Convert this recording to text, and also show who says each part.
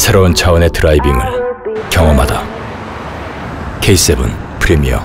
Speaker 1: 새로운 차원의 드라이빙을 경험하다. K7 프리미어